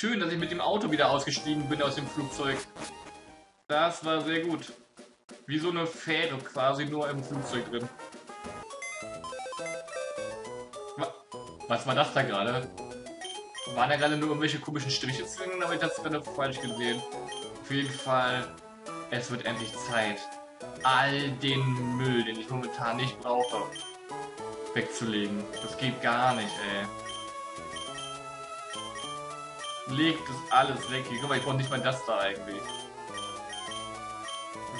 Schön, dass ich mit dem Auto wieder ausgestiegen bin aus dem Flugzeug. Das war sehr gut. Wie so eine Fähre quasi nur im Flugzeug drin. Was war das da gerade? Waren da gerade nur irgendwelche komischen Striche sehen, aber ich das gerade falsch gesehen. Auf jeden Fall, es wird endlich Zeit, all den Müll, den ich momentan nicht brauche, wegzulegen. Das geht gar nicht, ey. Legt das alles weg. Hier, guck mal, ich brauche nicht mal das da eigentlich.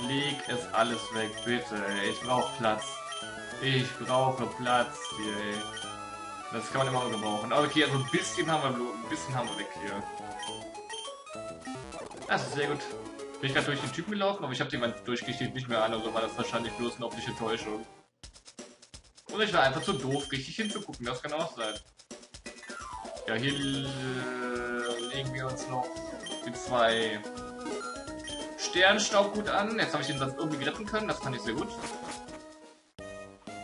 Leg es alles weg, bitte. Ich brauche Platz. Ich brauche Platz hier, ey. Das kann man immer gebrauchen. Okay, also ein bisschen haben wir ein bisschen haben wir weg hier. Das ist sehr gut. Bin ich gerade durch den Typen gelaufen, aber ich habe den mal nicht mehr an, also war das wahrscheinlich bloß eine optische Täuschung. Oder ich war einfach zu doof, richtig hinzugucken, das kann auch sein. Ja, hier legen wir uns noch die zwei Sternstaub gut an. Jetzt habe ich den sonst irgendwie retten können, das fand ich sehr gut.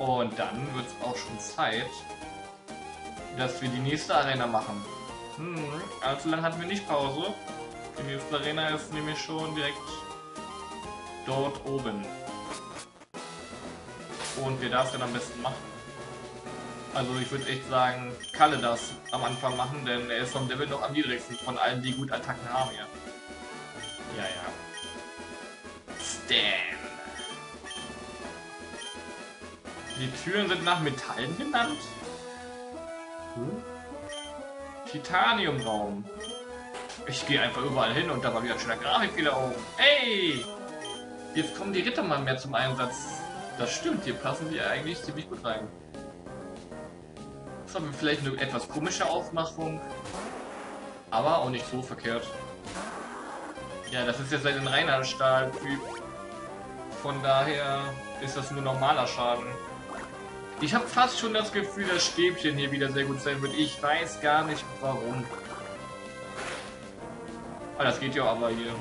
Und dann wird es auch schon Zeit, dass wir die nächste Arena machen. Hm, allzu lange hatten wir nicht Pause. Die nächste Arena ist nämlich schon direkt dort oben. Und wir darf dann am besten machen. Also ich würde echt sagen, Kalle das am Anfang machen, denn er ist vom Level noch am niedrigsten von allen, die gut Attacken haben hier. Ja, ja. Stan. Die Türen sind nach Metallen benannt? Hm? Titaniumraum. Ich gehe einfach überall hin und da war wieder ein schöner Grafikfehler oben. Ey! Jetzt kommen die Ritter mal mehr zum Einsatz. Das stimmt, hier passen die eigentlich ziemlich gut rein. Wir vielleicht eine etwas komische Aufmachung. Aber auch nicht so verkehrt. Ja, das ist jetzt ein reiner Stahltyp. Von daher ist das nur normaler Schaden. Ich habe fast schon das Gefühl, dass Stäbchen hier wieder sehr gut sein wird. Ich weiß gar nicht warum. Ah, das geht ja aber hier.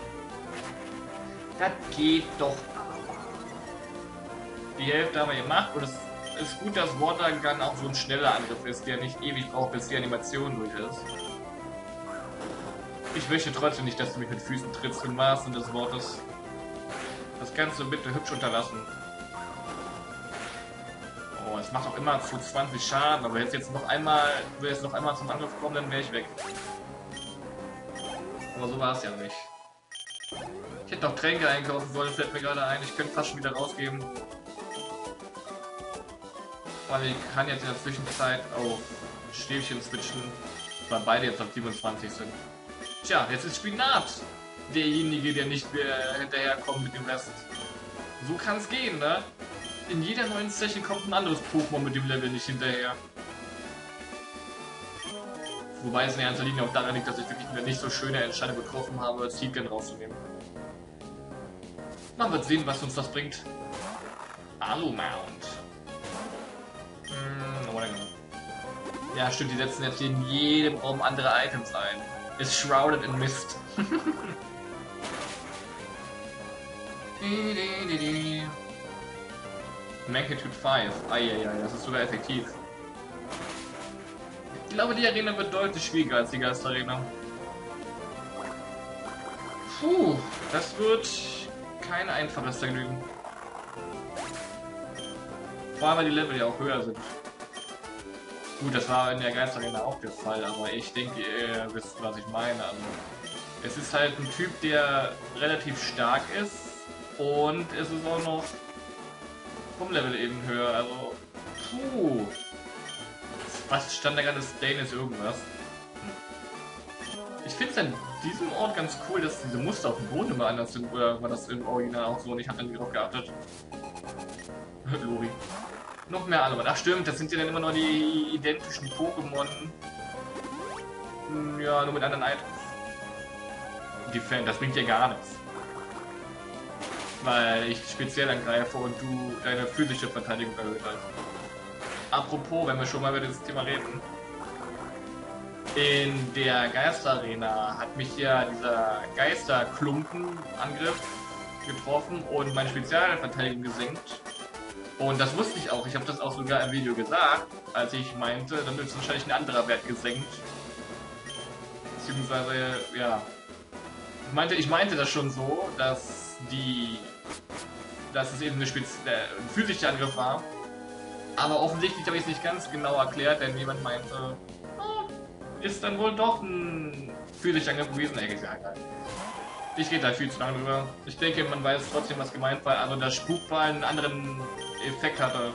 Das geht doch. Die Hälfte haben wir gemacht und es ist gut, dass Water Gun auch so ein schneller Angriff ist, der nicht ewig braucht, bis die Animation durch ist. Ich möchte trotzdem nicht, dass du mich mit Füßen trittst im wahrsten des Wortes. Das kannst du bitte hübsch unterlassen. Oh, es macht auch immer zu 20 Schaden, aber jetzt jetzt noch einmal, will jetzt noch einmal zum Angriff kommen, dann wäre ich weg. Aber so war es ja nicht. Ich hätte noch Tränke einkaufen sollen, fällt mir gerade ein. Ich könnte fast schon wieder rausgeben. Ich kann jetzt in der Zwischenzeit auf Stäbchen switchen, weil beide jetzt auf 27 sind. Tja, jetzt ist Spinat derjenige, der nicht mehr hinterherkommt mit dem Rest. So kann es gehen, ne? In jeder neuen Session kommt ein anderes Pokémon mit dem Level nicht hinterher. Wobei es in erster Linie auch daran liegt, dass ich wirklich eine nicht so schöne Entscheidung getroffen habe, Seedgun rauszunehmen. Man wird sehen, was uns das bringt. Alu-Mount. Ja, stimmt, die setzen jetzt in jedem Raum andere Items ein. Ist shrouded in Mist. Magnitude 5. Eieiei, das ist sogar effektiv. Ich glaube, die Arena wird deutlich schwieriger als die Geisterarena. Puh, das wird kein einfaches Vergnügen. Vor allem, weil die Level ja auch höher sind. Gut, das war in der Geisterarena auch der Fall, aber ich denke, ihr wisst, was ich meine. Also, es ist halt ein Typ, der relativ stark ist und es ist auch noch vom Level eben höher. Also, puh. Was stand da gerade? Stain ist irgendwas. Ich finde es an diesem Ort ganz cool, dass diese Muster auf dem Boden immer anders sind. Oder war das im Original auch so und ich habe dann drauf geachtet. Noch mehr alle. Ach stimmt, das sind ja dann immer nur die identischen Pokémon. Hm, ja, nur mit anderen Items. Die Fan, das bringt ja gar nichts. Weil ich speziell angreife und du deine physische Verteidigung erhöht hast. Apropos, wenn wir schon mal über dieses Thema reden. In der Geisterarena hat mich ja dieser Geisterklumpenangriff getroffen und meine Spezialverteidigung gesenkt. Und das wusste ich auch. Ich habe das auch sogar im Video gesagt, als ich meinte, dann wird wahrscheinlich ein anderer Wert gesenkt. beziehungsweise, ja. Ich meinte, ich meinte das schon so, dass die, dass es eben eine Spitz, äh, ein physischer Angriff war. Aber offensichtlich habe ich es nicht ganz genau erklärt, denn jemand meinte, oh, ist dann wohl doch ein physischer Angriff gewesen. Egal. Ich rede da viel zu lange drüber. Ich denke, man weiß trotzdem, was gemeint war. Also, dass Spukball einen anderen Effekt hatte.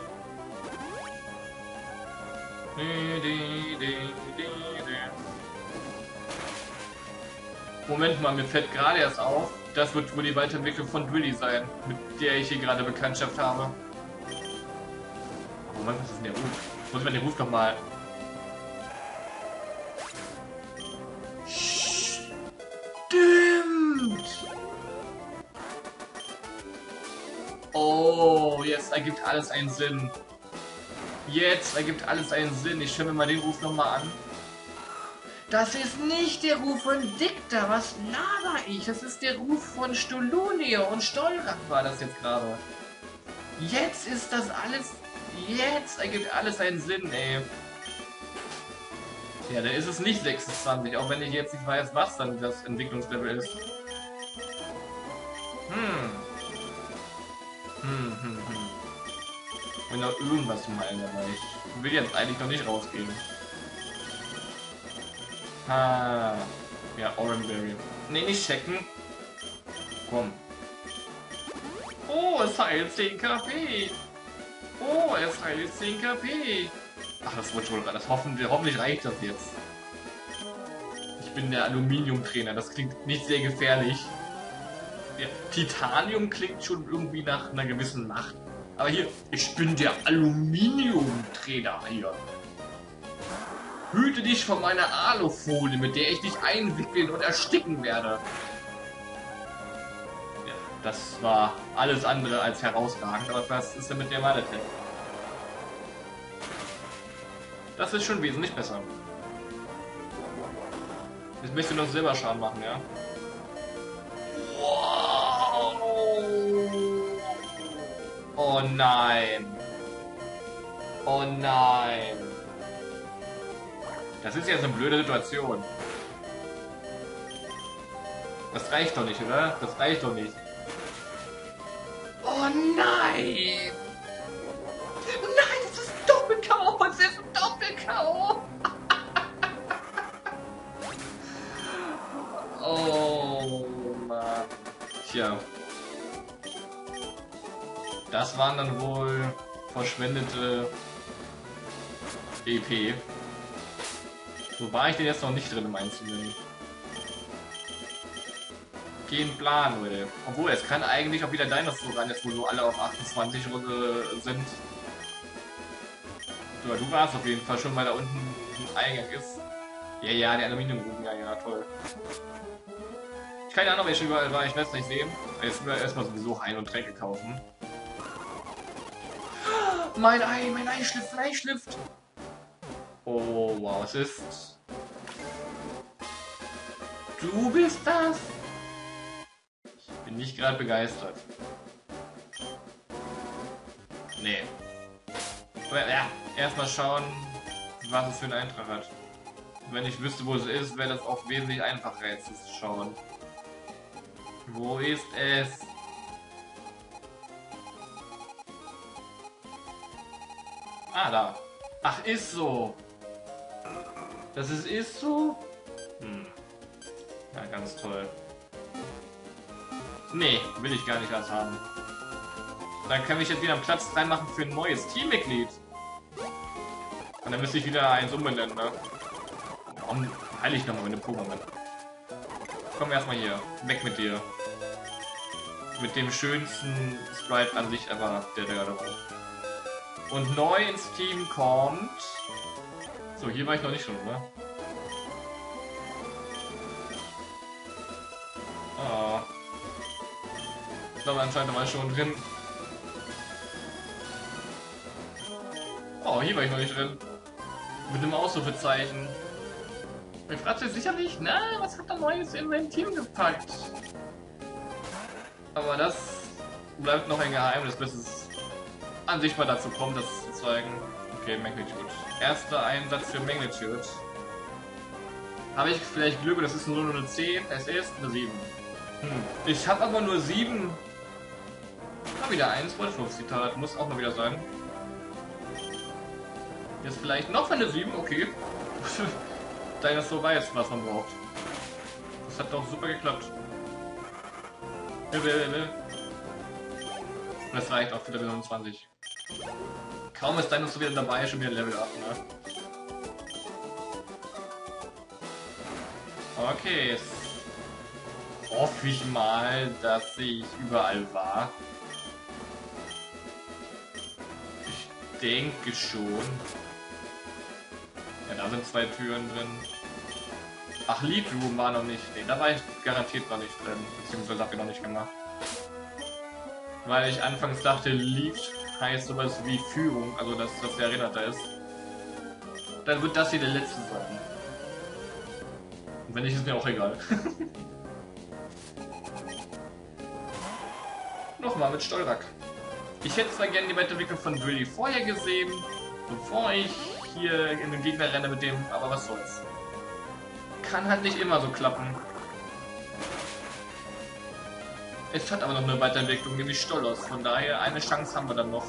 Moment mal, mir fällt gerade erst auf, das wird wohl die Weiterentwicklung von Drilly sein, mit der ich hier gerade Bekanntschaft habe. Moment, was ist denn der Ruf? Muss man den Ruf nochmal... jetzt ergibt alles einen Sinn. Jetzt ergibt alles einen Sinn. Ich höre mir mal den Ruf nochmal an. Das ist nicht der Ruf von Dicta. Was laber ich? Das ist der Ruf von Stolunio und Stolrak war das jetzt gerade. Jetzt ist das alles... Jetzt ergibt alles einen Sinn, ey. Ja, da ist es nicht 26, auch wenn ich jetzt nicht weiß, was dann das Entwicklungslevel ist. Hm. Hm, hm, hm. Wenn da irgendwas meinen, aber ich will jetzt eigentlich noch nicht rausgehen. Ah. Ja, Oranberry. Ne, nicht checken. Komm. Oh, es heilt 10 KP. Oh, es heilt 10 KP. Ach, das wird schon das hoffen, hoffentlich reicht das jetzt. Ich bin der Aluminium-Trainer, das klingt nicht sehr gefährlich. Ja, Titanium klingt schon irgendwie nach einer gewissen Macht. Aber hier, ich bin der Aluminium-Trainer hier. Hüte dich vor meiner Alufolie, mit der ich dich einwickeln und ersticken werde. Ja, das war alles andere als herausragend, aber was ist denn mit der Maletech? Das ist schon wesentlich besser. Jetzt möchte ich noch Silberschaden machen, ja? Oh nein. Oh nein. Das ist jetzt eine blöde Situation. Das reicht doch nicht, oder? Das reicht doch nicht. Oh nein! Nein, das ist Doppel-K.O. Das ist Doppel-K.O. oh Mann. Tja. Das waren dann wohl verschwendete EP. Wo war ich denn jetzt noch nicht drin im Einzelnen? Gehen Plan, Leute. Obwohl, es kann eigentlich auch wieder Dinosaur rein, jetzt wo so alle auf 28 sind. So, du warst auf jeden Fall schon, weil da unten ein Eingang ist. Ja, ja, der Aluminiumgruben, ja, ja, toll. Keine Ahnung, welche überall war, ich werde es nicht sehen. Jetzt erstmal sowieso Heil und Tränke kaufen. Mein Ei, mein Ei schlüpft, mein Ei schlüpft. Oh, wow, es ist... Du bist das? Ich bin nicht gerade begeistert. Nee. Aber ja, erstmal schauen, was es für einen Eintrag hat. Wenn ich wüsste, wo es ist, wäre das auch wesentlich einfacher jetzt zu schauen. Wo ist es? Ah, da. Ach, ist so. Das ist ist so? Hm. Ja, ganz toll. Nee, will ich gar nicht als haben. Dann kann ich jetzt wieder einen Platz reinmachen für ein neues Teammitglied. Und dann müsste ich wieder eins umbenennen, ne? Warum heile ich nochmal meine Pokémon? Komm erstmal hier. Weg mit dir. Mit dem schönsten Sprite an sich ever, der da gerade und neu ins Team kommt... So, hier war ich noch nicht schon, oder? Ah. Ich glaube, anscheinend war ich schon drin. Oh, hier war ich noch nicht drin. Mit dem Ausrufezeichen. Ich fragt sich sicherlich, na, was hat er Neues in mein Team gepackt? Aber das bleibt noch ein Geheimnis, bis es an sich mal dazu kommt, das zu zeigen. Okay, Magnitude. Erster Einsatz für Magnitude. Habe ich vielleicht Glück, das ist nur eine 10, es ist eine 7. Hm. Ich habe aber nur 7. Mal wieder 1, Wolfswurf-Zitat, muss auch mal wieder sein. Jetzt vielleicht noch eine 7, okay. Dinosaur weiß, was man braucht. Das hat doch super geklappt. Das reicht auch für Level 29. Kaum ist Dinosaur wieder dabei, schon wieder Level 8, ne? Okay, hoffe ich mal, dass ich überall war. Ich denke schon. Ja, da sind zwei Türen drin. Ach, Lead Room war noch nicht. Nee, da war ich garantiert noch nicht drin. Beziehungsweise hab ich noch nicht gemacht. Weil ich anfangs dachte, Lead heißt sowas wie Führung, also dass das der Erinnerter ist. Dann wird das hier der letzte sein. Und wenn nicht, ist mir auch egal. Nochmal mit Stolrak. Ich hätte zwar gerne die Weiterentwicklung von Willy vorher gesehen, bevor ich hier in den Gegner renne mit dem, aber was soll's. Kann halt nicht immer so klappen. Es hat aber noch eine Weiterentwicklung, nämlich Stollos. Von daher, eine Chance haben wir dann noch.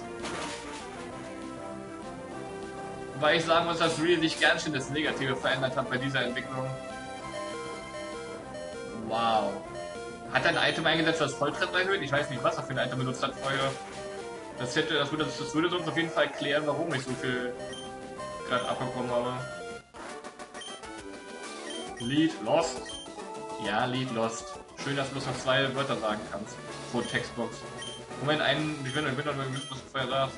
Weil ich sagen muss, dass Real sich ganz schön das Negative verändert hat bei dieser Entwicklung. Wow. Hat er ein Item eingesetzt, das Volltreffer erhöht? Ich weiß nicht, was er für ein Item benutzt hat vorher. Das hätte, das würde, das würde uns auf jeden Fall erklären, warum ich so viel gerade abbekommen habe. Lead Lost. Ja, Lead Lost. Schön, dass du bloß noch zwei Wörter sagen kannst. Pro Textbox. Moment, einen, ich bin, ich bin noch was du vorher sagst.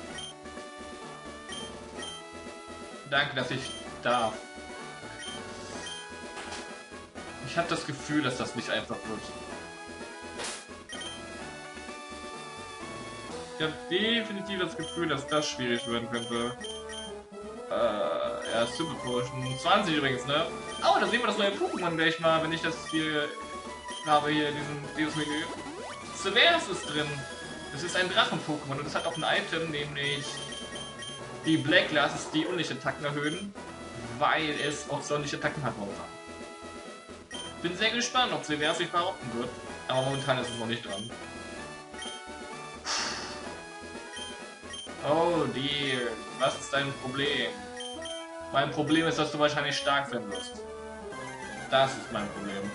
Danke, dass ich darf. Ich habe das Gefühl, dass das nicht einfach wird. Ich habe definitiv das Gefühl, dass das schwierig werden könnte. Äh, ja, Super Potion. 20 übrigens, ne? Oh, da sehen wir das neue Pokémon gleich mal, wenn ich das hier habe, hier, diesen, dieses Menü. Severus ist drin. Das ist ein Drachen-Pokémon und es hat auch ein Item, nämlich die Black Glasses, die Unlichtattacken erhöhen, weil es auch sonnliche Attacken hat momentan. Bin sehr gespannt, ob Severus sich behaupten wird, aber momentan ist es noch nicht dran. Oh dear, was ist dein Problem? Mein Problem ist, dass du wahrscheinlich stark sein wirst. Das ist mein Problem.